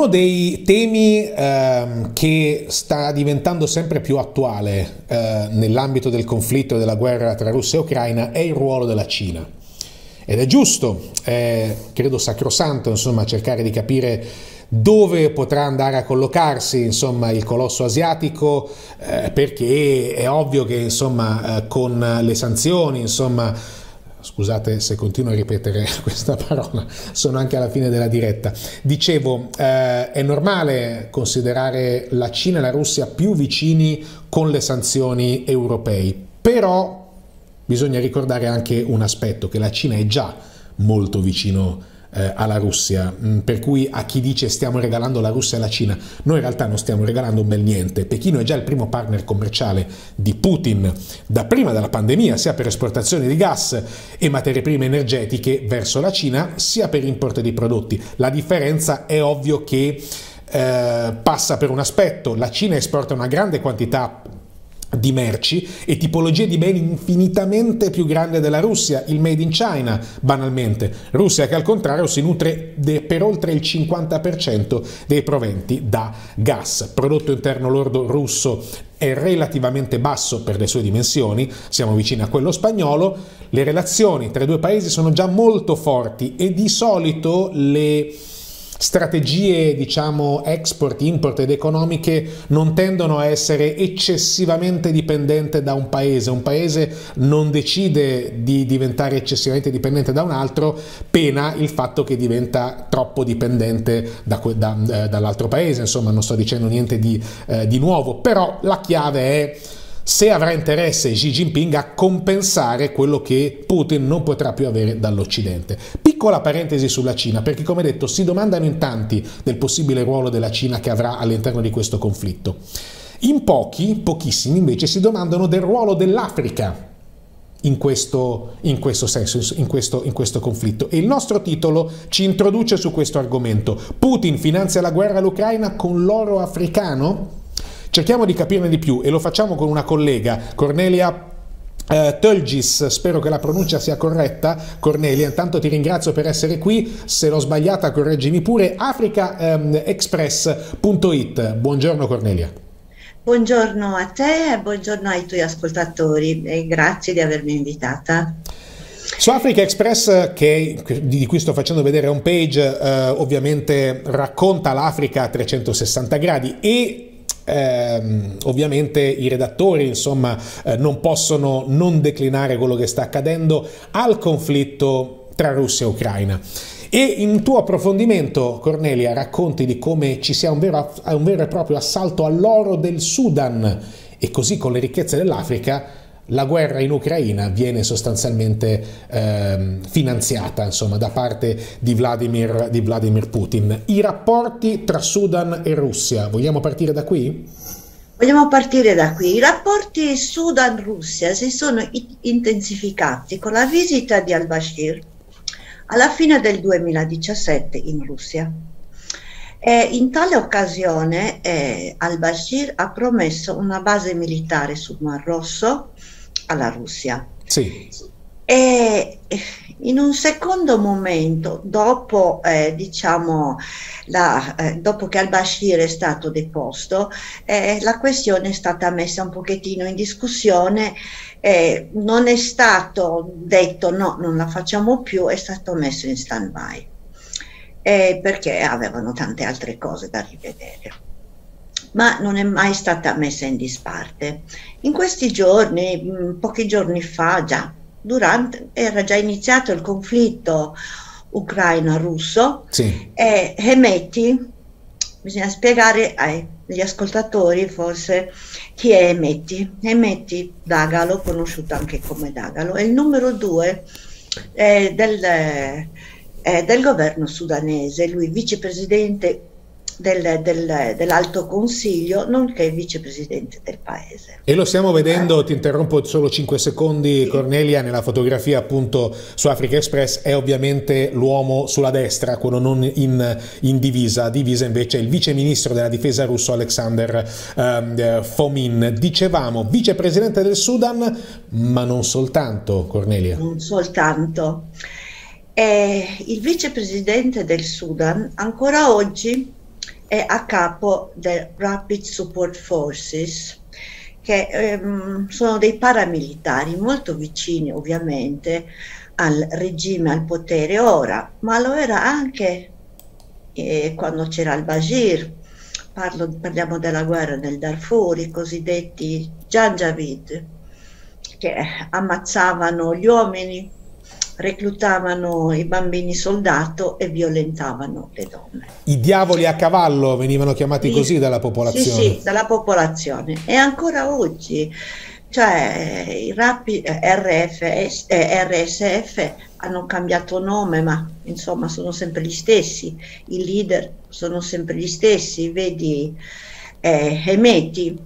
Uno dei temi ehm, che sta diventando sempre più attuale eh, nell'ambito del conflitto e della guerra tra Russia e Ucraina è il ruolo della Cina. Ed è giusto, è, credo sacrosanto, insomma, cercare di capire dove potrà andare a collocarsi insomma, il colosso asiatico, eh, perché è ovvio che insomma, eh, con le sanzioni, insomma, scusate se continuo a ripetere questa parola, sono anche alla fine della diretta. Dicevo, eh, è normale considerare la Cina e la Russia più vicini con le sanzioni europee, però bisogna ricordare anche un aspetto, che la Cina è già molto vicino eh, alla Russia, mm, per cui a chi dice stiamo regalando la Russia e la Cina, noi in realtà non stiamo regalando un bel niente. Pechino è già il primo partner commerciale di Putin da prima della pandemia, sia per esportazione di gas e materie prime energetiche verso la Cina, sia per import di prodotti. La differenza è ovvio che eh, passa per un aspetto, la Cina esporta una grande quantità di merci e tipologie di beni infinitamente più grande della Russia, il made in China, banalmente. Russia che al contrario si nutre per oltre il 50% dei proventi da gas. Prodotto interno lordo russo è relativamente basso per le sue dimensioni, siamo vicini a quello spagnolo, le relazioni tra i due paesi sono già molto forti e di solito le strategie diciamo export, import ed economiche non tendono a essere eccessivamente dipendente da un paese, un paese non decide di diventare eccessivamente dipendente da un altro, pena il fatto che diventa troppo dipendente da, da, eh, dall'altro paese, insomma non sto dicendo niente di, eh, di nuovo, però la chiave è se avrà interesse Xi Jinping a compensare quello che Putin non potrà più avere dall'Occidente. Piccola parentesi sulla Cina, perché come detto si domandano in tanti del possibile ruolo della Cina che avrà all'interno di questo conflitto. In pochi, pochissimi invece, si domandano del ruolo dell'Africa in questo, in questo, senso, in questo, in questo conflitto. E il nostro titolo ci introduce su questo argomento. Putin finanzia la guerra all'Ucraina con l'oro africano? Cerchiamo di capirne di più e lo facciamo con una collega, Cornelia Uh, Tölgis, spero che la pronuncia sia corretta, Cornelia, intanto ti ringrazio per essere qui, se l'ho sbagliata correggimi pure, africaexpress.it, buongiorno Cornelia. Buongiorno a te e buongiorno ai tuoi ascoltatori e grazie di avermi invitata. Su Africa Express, che, di cui sto facendo vedere un page, eh, ovviamente racconta l'Africa a 360 gradi e eh, ovviamente i redattori insomma, eh, non possono non declinare quello che sta accadendo al conflitto tra Russia e Ucraina. E in tuo approfondimento, Cornelia, racconti di come ci sia un vero, un vero e proprio assalto all'oro del Sudan e così con le ricchezze dell'Africa la guerra in Ucraina viene sostanzialmente eh, finanziata insomma, da parte di Vladimir, di Vladimir Putin. I rapporti tra Sudan e Russia, vogliamo partire da qui? Vogliamo partire da qui. I rapporti Sudan-Russia si sono intensificati con la visita di al-Bashir alla fine del 2017 in Russia. E in tale occasione eh, al-Bashir ha promesso una base militare sul Mar Rosso alla Russia. Sì. E in un secondo momento, dopo, eh, diciamo, la, eh, dopo che al-Bashir è stato deposto, eh, la questione è stata messa un pochettino in discussione, non è stato detto no, non la facciamo più, è stato messo in stand-by, perché avevano tante altre cose da rivedere ma non è mai stata messa in disparte. In questi giorni, mm, pochi giorni fa già, durante, era già iniziato il conflitto ucraino-russo sì. e Emeti, bisogna spiegare agli ascoltatori forse chi è Emeti. Emeti Dagalo, conosciuto anche come Dagalo, è il numero due eh, del, eh, del governo sudanese, lui vicepresidente del, del, dell'Alto Consiglio, nonché vicepresidente del Paese. E lo stiamo vedendo, ti interrompo solo 5 secondi, sì. Cornelia, nella fotografia appunto su Africa Express è ovviamente l'uomo sulla destra, quello non in, in divisa, divisa invece il viceministro della difesa russo Alexander um, Fomin. Dicevamo vicepresidente del Sudan, ma non soltanto, Cornelia. Non soltanto. Eh, il vicepresidente del Sudan ancora oggi è a capo del Rapid Support Forces, che ehm, sono dei paramilitari molto vicini ovviamente al regime, al potere ora, ma lo era anche eh, quando c'era il Bashir. Parlo, parliamo della guerra nel Darfur, i cosiddetti Janjavid, che ammazzavano gli uomini reclutavano i bambini soldato e violentavano le donne. I diavoli a cavallo venivano chiamati sì, così dalla popolazione? Sì, sì, dalla popolazione. E ancora oggi, cioè i rappi RF, eh, RSF hanno cambiato nome, ma insomma sono sempre gli stessi, i leader sono sempre gli stessi, vedi eh, Hemeti,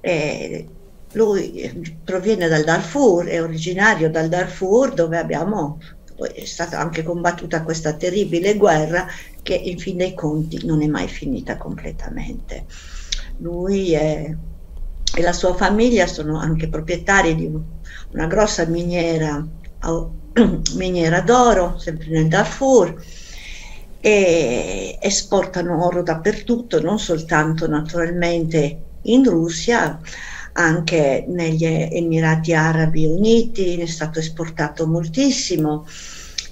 eh, lui proviene dal Darfur, è originario dal Darfur dove abbiamo è stata anche combattuta questa terribile guerra che in fin dei conti non è mai finita completamente. Lui è, e la sua famiglia sono anche proprietari di una grossa miniera, miniera d'oro, sempre nel Darfur, e esportano oro dappertutto, non soltanto naturalmente in Russia, anche negli Emirati Arabi Uniti, ne è stato esportato moltissimo.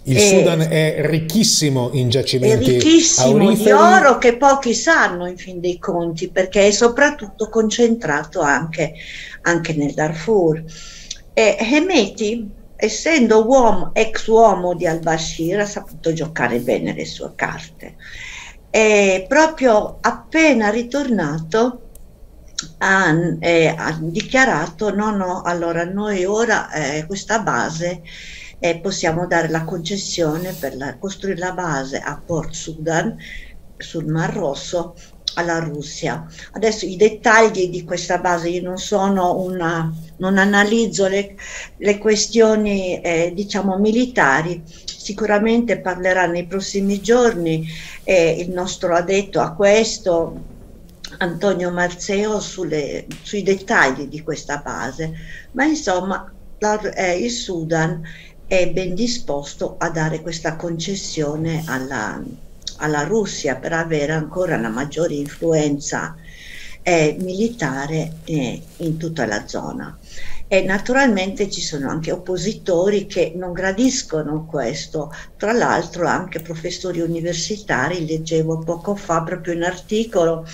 Il e Sudan è ricchissimo in giacimenti. È ricchissimo auriferi. di oro che pochi sanno in fin dei conti perché è soprattutto concentrato anche, anche nel Darfur. E Hemeti, essendo uomo, ex uomo di al-Bashir, ha saputo giocare bene le sue carte. E proprio appena ritornato ha, eh, dichiarato no no allora noi ora eh, questa base eh, possiamo dare la concessione per la, costruire la base a Port Sudan sul Mar Rosso alla Russia. Adesso i dettagli di questa base, io non sono una, non analizzo le, le questioni eh, diciamo militari, sicuramente parlerà nei prossimi giorni eh, il nostro addetto a questo, Antonio Marzeo sulle, sui dettagli di questa base, ma insomma la, eh, il Sudan è ben disposto a dare questa concessione alla, alla Russia per avere ancora una maggiore influenza eh, militare eh, in tutta la zona. E naturalmente ci sono anche oppositori che non gradiscono questo, tra l'altro anche professori universitari, leggevo poco fa proprio un articolo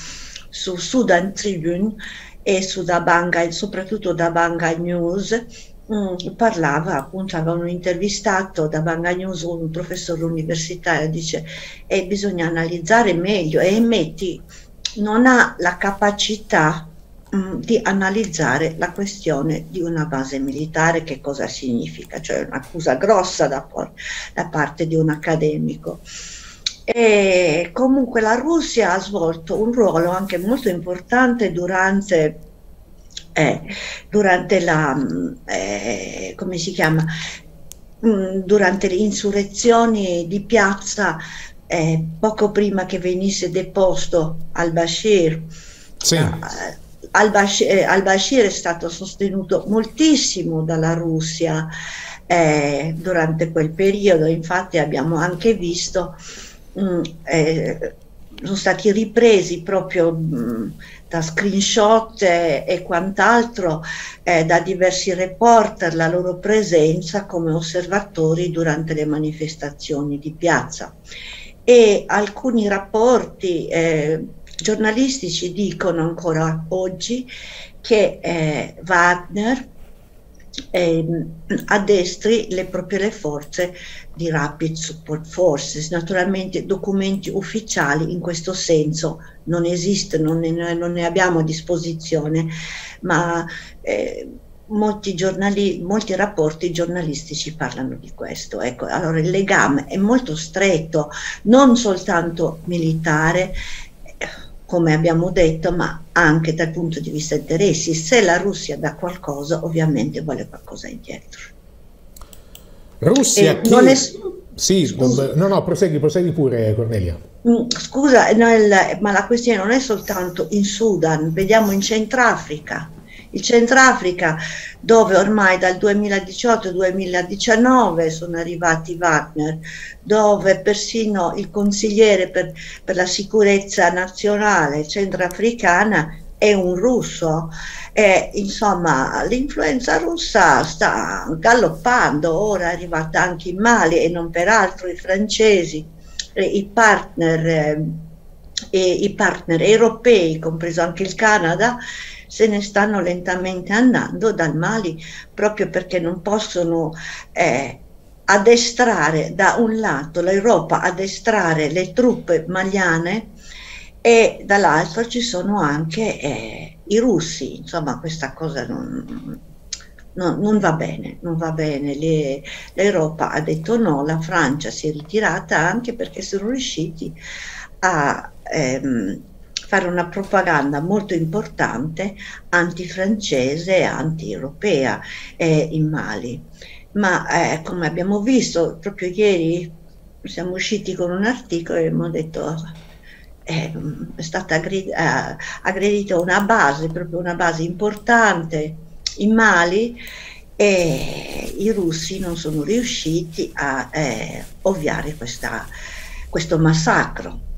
su Sudan Tribune e su Dabanga, soprattutto da Banga News, mh, mm, parlava appunto, avevano intervistato da Banga News un professore universitario, dice e bisogna analizzare meglio e Metti non ha la capacità mh, mm, di analizzare la questione di una base militare, che cosa significa, cioè un'accusa grossa da, da parte di un accademico. E comunque la Russia ha svolto un ruolo anche molto importante durante, eh, durante la, eh, come si chiama, mm, durante le insurrezioni di piazza eh, poco prima che venisse deposto al-Bashir. Sì. Uh, al-Bashir, eh, al-Bashir è stato sostenuto moltissimo dalla Russia eh, durante quel periodo, infatti abbiamo anche visto mh, mm, eh, sono stati ripresi proprio mh, mm, da screenshot e, e quant'altro eh, da diversi reporter la loro presenza come osservatori durante le manifestazioni di piazza. E alcuni rapporti eh, giornalistici dicono ancora oggi che eh, Wagner eh, addestri le proprie le forze di Rapid Support Forces. Naturalmente documenti ufficiali in questo senso non esistono, non ne, non ne abbiamo a disposizione, ma eh, molti, giornali, molti rapporti giornalistici parlano di questo. Ecco, allora il legame è molto stretto, non soltanto militare, come abbiamo detto, ma anche dal punto di vista interessi. Se la Russia dà qualcosa, ovviamente vuole qualcosa indietro. Russia, chi... non è... Sì, no, no, prosegui, prosegui pure Cornelia. Mm, scusa, no, il, ma la questione non è soltanto in Sudan, vediamo in Centrafrica, il Centrafrica, dove ormai dal 2018-2019 sono arrivati Wagner, dove persino il consigliere per, per la sicurezza nazionale centrafricana è un russo. E, insomma, l'influenza russa sta galoppando, ora è arrivata anche in Mali e non peraltro i francesi, i partner, eh, i partner europei, compreso anche il Canada, se ne stanno lentamente andando dal Mali proprio perché non possono eh, addestrare da un lato l'Europa addestrare le truppe maliane e dall'altro ci sono anche eh, i russi, insomma questa cosa non, non, non va bene, non va bene. Le, L'Europa ha detto no, la Francia si è ritirata anche perché sono riusciti a ehm, fare una propaganda molto importante antifrancese e anti-europea eh, in Mali. Ma eh, come abbiamo visto proprio ieri siamo usciti con un articolo e abbiamo detto eh, è stata eh, aggredita una base, proprio una base importante in Mali e i russi non sono riusciti a eh, ovviare questa, questo massacro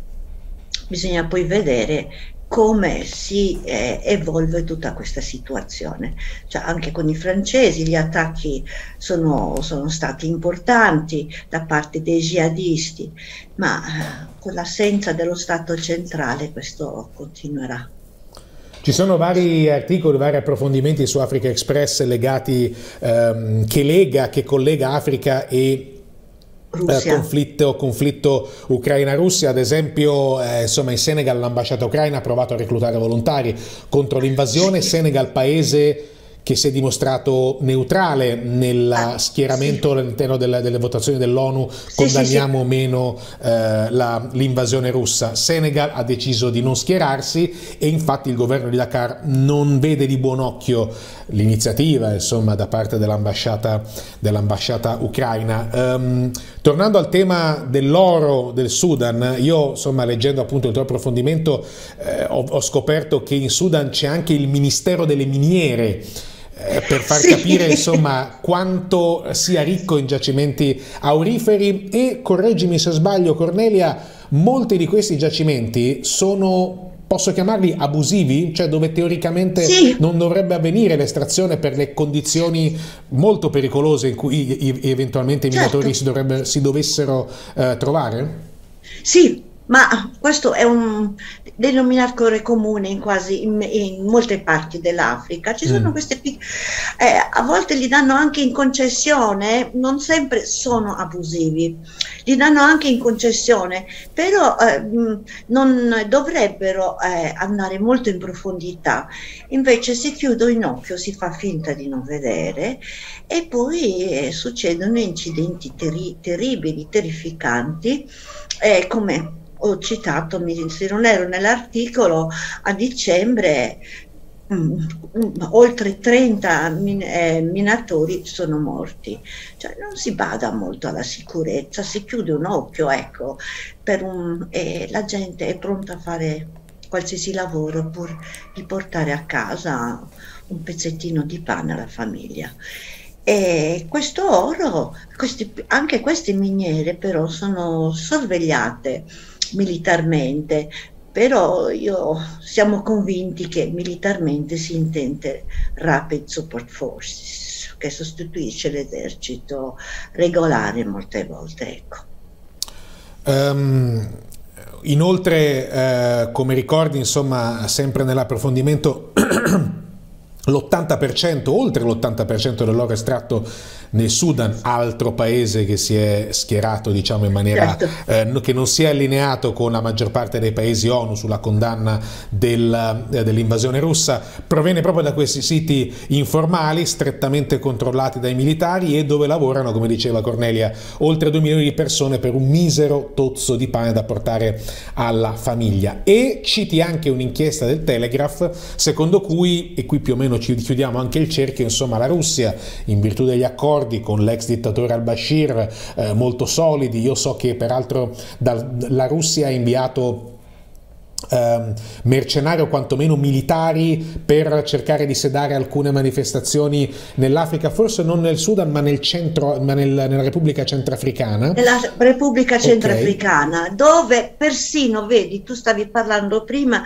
bisogna poi vedere come si eh, evolve tutta questa situazione. Cioè, anche con i francesi gli attacchi sono, sono stati importanti da parte dei jihadisti, ma eh, con l'assenza dello Stato centrale questo continuerà. Ci sono vari articoli, vari approfondimenti su Africa Express legati, ehm, che lega, che collega Africa e eh, conflitto, conflitto Ucraina-Russia, ad esempio eh, insomma in Senegal l'ambasciata ucraina ha provato a reclutare volontari contro l'invasione, Senegal paese che si è dimostrato neutrale nel ah, schieramento sì. all'interno delle, delle, votazioni dell'ONU, condanniamo o sì, sì, meno eh, l'invasione russa. Senegal ha deciso di non schierarsi e infatti il governo di Dakar non vede di buon occhio l'iniziativa insomma, da parte dell'ambasciata, dell'ambasciata ucraina. Um, tornando al tema dell'oro del Sudan, io insomma, leggendo appunto il tuo approfondimento eh, ho, ho scoperto che in Sudan c'è anche il Ministero delle Miniere eh, per far sì. capire insomma quanto sia ricco in giacimenti auriferi e correggimi se sbaglio Cornelia, molti di questi giacimenti sono posso chiamarli abusivi, cioè dove teoricamente sì. non dovrebbe avvenire l'estrazione per le condizioni molto pericolose in cui eventualmente i certo. minatori si, si dovessero eh, trovare? Sì, ma questo è un denominatore comune in quasi in, in molte parti dell'Africa. Ci sono mm. queste eh, a volte li danno anche in concessione, non sempre sono abusivi, li danno anche in concessione, però eh, non dovrebbero eh, andare molto in profondità. Invece si chiude un occhio, si fa finta di non vedere e poi eh, succedono incidenti terri terribili, terrificanti, eh, come ho citato, se non ero nell'articolo, a dicembre mm, oltre 30 min, eh, minatori sono morti. Cioè non si bada molto alla sicurezza, si chiude un occhio, ecco, un, e la gente è pronta a fare qualsiasi lavoro pur di portare a casa un pezzettino di pane alla famiglia. E questo oro, questi, anche queste miniere però sono sorvegliate militarmente, però io, siamo convinti che militarmente si intende Rapid Support Forces, che sostituisce l'esercito regolare molte volte. Ecco. Um, inoltre, eh, come ricordi, insomma, sempre nell'approfondimento, l'80%, oltre l'80% dell'oro estratto nel Sudan, altro paese che si è schierato diciamo, in maniera certo. eh, che non si è allineato con la maggior parte dei paesi ONU sulla condanna del, eh, dell'invasione russa, proviene proprio da questi siti informali strettamente controllati dai militari e dove lavorano, come diceva Cornelia, oltre 2 milioni di persone per un misero tozzo di pane da portare alla famiglia. E citi anche un'inchiesta del Telegraph secondo cui, e qui più o meno ci chiudiamo anche il cerchio, insomma la Russia in virtù degli accordi accordi con l'ex dittatore al-Bashir eh, molto solidi. Io so che peraltro da, la Russia ha inviato eh, mercenari o quantomeno militari per cercare di sedare alcune manifestazioni nell'Africa, forse non nel Sudan ma, nel centro, ma nel, nella Repubblica Centrafricana. Nella Repubblica Centrafricana, okay. dove persino, vedi, tu stavi parlando prima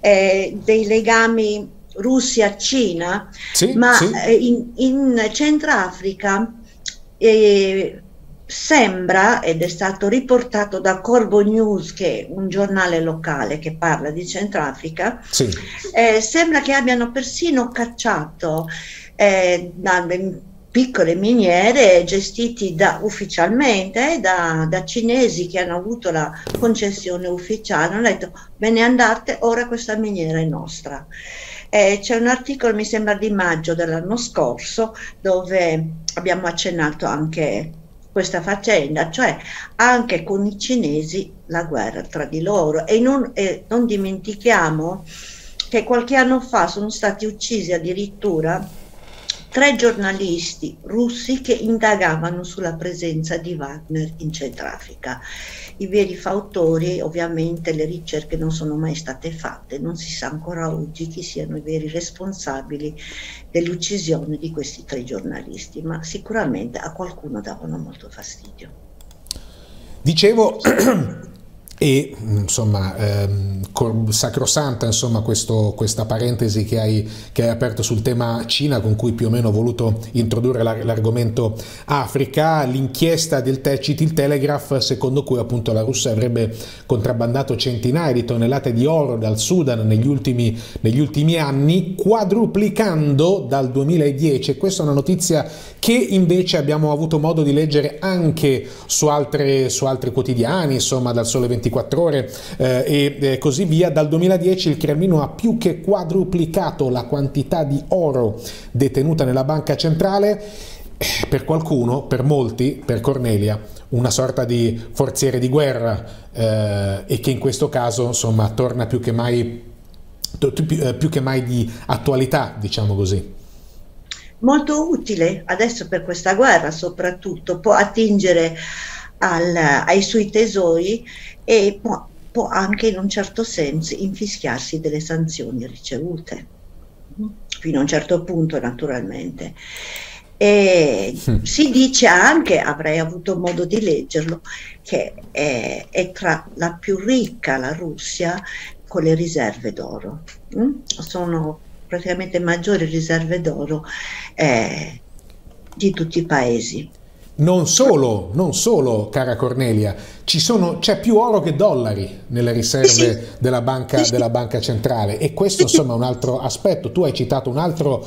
eh, dei legami Russia-Cina, sì, ma sì. Eh, in, in Centrafrica eh, sembra, ed è stato riportato da Corvo News, che è un giornale locale che parla di Centrafrica, sì. eh, sembra che abbiano persino cacciato eh, da piccole miniere gestiti da, ufficialmente da, da, cinesi che hanno avuto la concessione ufficiale, hanno detto bene andate, ora questa miniera è nostra. Eh, c'è un articolo, mi sembra di maggio dell'anno scorso, dove abbiamo accennato anche questa faccenda, cioè anche con i cinesi la guerra tra di loro. E non, e non dimentichiamo che qualche anno fa sono stati uccisi addirittura tre giornalisti russi che indagavano sulla presenza di Wagner in Centrafrica i veri fautori, ovviamente le ricerche non sono mai state fatte, non si sa ancora oggi chi siano i veri responsabili dell'uccisione di questi tre giornalisti, ma sicuramente a qualcuno davano molto fastidio. Dicevo e insomma ehm, sacrosanta insomma questo, questa parentesi che hai, che hai, aperto sul tema Cina con cui più o meno ho voluto introdurre l'argomento Africa. L'inchiesta del te, citi il Telegraph secondo cui appunto la Russia avrebbe contrabbandato centinaia di tonnellate di oro dal Sudan negli ultimi, negli ultimi anni quadruplicando dal 2010 questa è una notizia che invece abbiamo avuto modo di leggere anche su, altre, su altri quotidiani insomma dal Sole 24 24 ore eh, e eh, così via. Dal 2010 il Cremlino ha più che quadruplicato la quantità di oro detenuta nella banca centrale. Eh, per qualcuno, per molti, per Cornelia, una sorta di forziere di guerra eh, e che in questo caso insomma torna più che mai, più, più che mai di attualità, diciamo così molto utile adesso per questa guerra soprattutto, può attingere al, ai suoi tesori e può, può, anche in un certo senso infischiarsi delle sanzioni ricevute, fino a un certo punto naturalmente. E si dice anche, avrei avuto modo di leggerlo, che è, è, tra la più ricca la Russia con le riserve d'oro. Mm? Sono praticamente maggiori riserve d'oro eh, di tutti i paesi. Non solo, non solo, cara Cornelia, sono, c'è più oro che dollari nelle riserve della, banca, della, banca, centrale e questo insomma è un altro aspetto. Tu hai citato un altro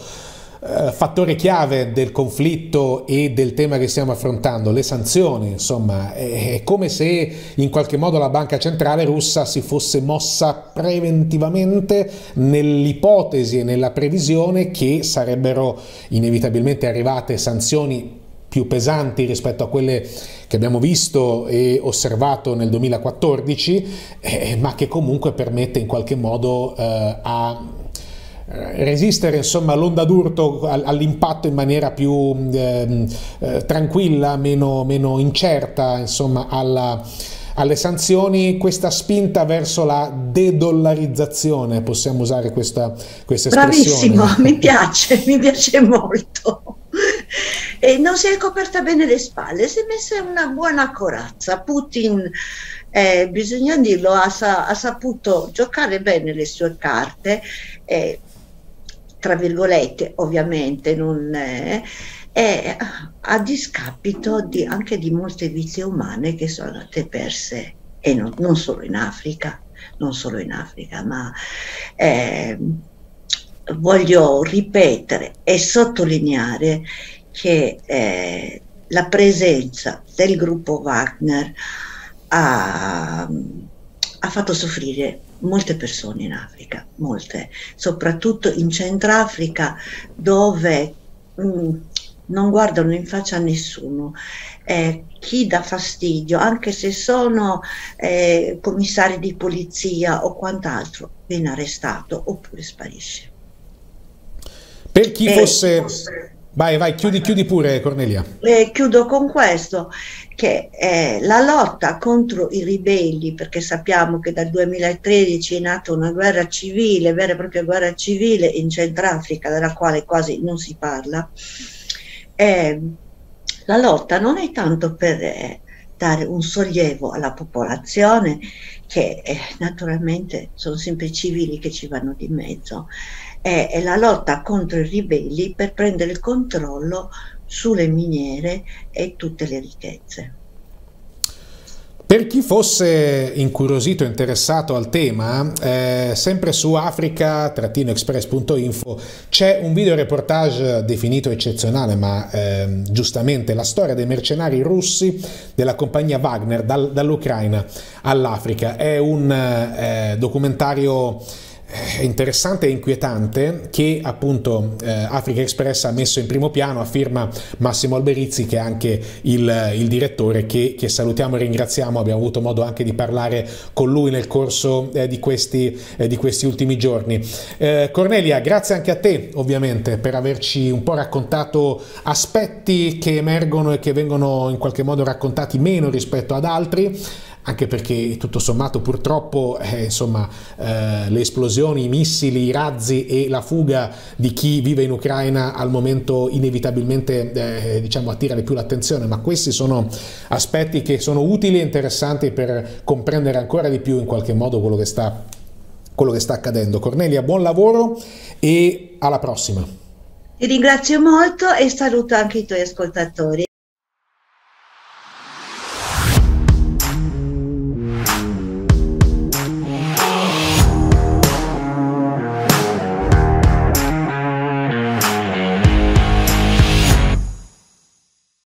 eh, fattore chiave del conflitto e del tema che stiamo affrontando, le sanzioni. Insomma, è, è come se in qualche modo la banca centrale russa si fosse mossa preventivamente nell'ipotesi e nella previsione che sarebbero inevitabilmente arrivate sanzioni più pesanti rispetto a quelle che abbiamo visto e osservato nel 2014, eh, ma che comunque permette in qualche modo eh, a eh, resistere insomma all'onda d'urto, all'impatto in maniera più ehm, eh, tranquilla, meno, meno, incerta, insomma alla, alle sanzioni, questa spinta verso la dedollarizzazione, possiamo usare questa, questa espressione. Bravissimo, mi piace, mi piace molto e non si è coperta bene le spalle, si è messa una buona corazza. Putin, eh, bisogna dirlo, ha, sa- ha, saputo giocare bene le sue carte, eh, tra virgolette ovviamente, non, eh, a discapito di, anche di molte vite umane che sono andate perse, e non, non solo in Africa, non solo in Africa, ma eh, voglio ripetere e sottolineare che eh, la presenza del gruppo Wagner ha, ha fatto soffrire molte persone in Africa, molte, soprattutto in Centrafrica dove mh, mm, non guardano in faccia a nessuno. Eh, chi dà fastidio, anche se sono eh, commissari di polizia o quant'altro, viene arrestato oppure sparisce. Per chi fosse Vai, vai, chiudi, chiudi pure Cornelia. Eh, chiudo con questo, che eh, la lotta contro i ribelli, perché sappiamo che dal 2013 è nata una guerra civile, vera e propria guerra civile in Centrafrica, della quale quasi non si parla, eh, la lotta non è tanto per eh, dare un sollievo alla popolazione, che eh, naturalmente sono sempre i civili che ci vanno di mezzo, è, è la lotta contro i ribelli per prendere il controllo sulle miniere e tutte le ricchezze. Per chi fosse incuriosito e interessato al tema, eh, sempre su africa-express.info c'è un video reportage definito eccezionale, ma eh, giustamente la storia dei mercenari russi della compagnia Wagner dal, dall'Ucraina all'Africa. È un eh, documentario interessante e inquietante che appunto eh, Africa Express ha messo in primo piano a firma Massimo Alberizzi che è anche il, il direttore che, che, salutiamo e ringraziamo. Abbiamo avuto modo anche di parlare con lui nel corso eh, di, questi, eh, di, questi, ultimi giorni. Eh, Cornelia grazie anche a te ovviamente per averci un po' raccontato aspetti che emergono e che vengono in qualche modo raccontati meno rispetto ad altri anche perché tutto sommato purtroppo eh, insomma, eh, le esplosioni, i missili, i razzi e la fuga di chi vive in Ucraina al momento inevitabilmente eh, diciamo, attirano più l'attenzione, ma questi sono aspetti che sono utili e interessanti per comprendere ancora di più in qualche modo quello che sta, quello che sta accadendo. Cornelia, buon lavoro e alla prossima. Ti ringrazio molto e saluto anche i tuoi ascoltatori.